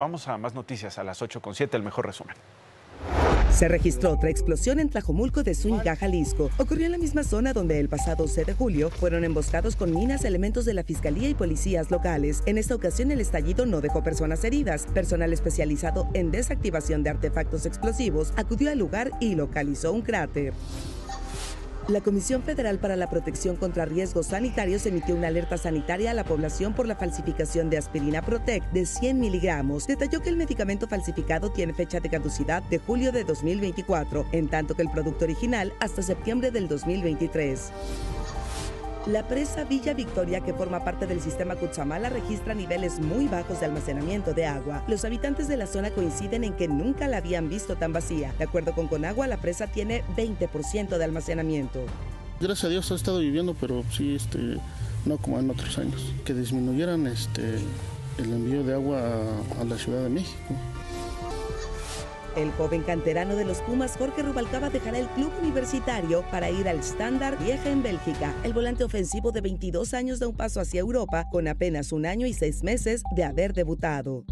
Vamos a más noticias a las 8 con 7, el mejor resumen. Se registró otra explosión en Tlajomulco de Zúñiga, Jalisco. Ocurrió en la misma zona donde el pasado 6 de julio fueron emboscados con minas elementos de la Fiscalía y policías locales. En esta ocasión el estallido no dejó personas heridas. Personal especializado en desactivación de artefactos explosivos acudió al lugar y localizó un cráter. La Comisión Federal para la Protección contra Riesgos Sanitarios emitió una alerta sanitaria a la población por la falsificación de aspirina Protec de 100 miligramos. Detalló que el medicamento falsificado tiene fecha de caducidad de julio de 2024, en tanto que el producto original hasta septiembre del 2023. La presa Villa Victoria, que forma parte del sistema Cutzamala, registra niveles muy bajos de almacenamiento de agua. Los habitantes de la zona coinciden en que nunca la habían visto tan vacía. De acuerdo con Conagua, la presa tiene 20% de almacenamiento. Gracias a Dios ha estado viviendo, pero sí, este, no como en otros años. Que disminuyeran este, el envío de agua a la Ciudad de México. El joven canterano de los Pumas, Jorge Rubalcaba, dejará el club universitario para ir al Standard Vieja en Bélgica. El volante ofensivo de 22 años da un paso hacia Europa con apenas un año y seis meses de haber debutado.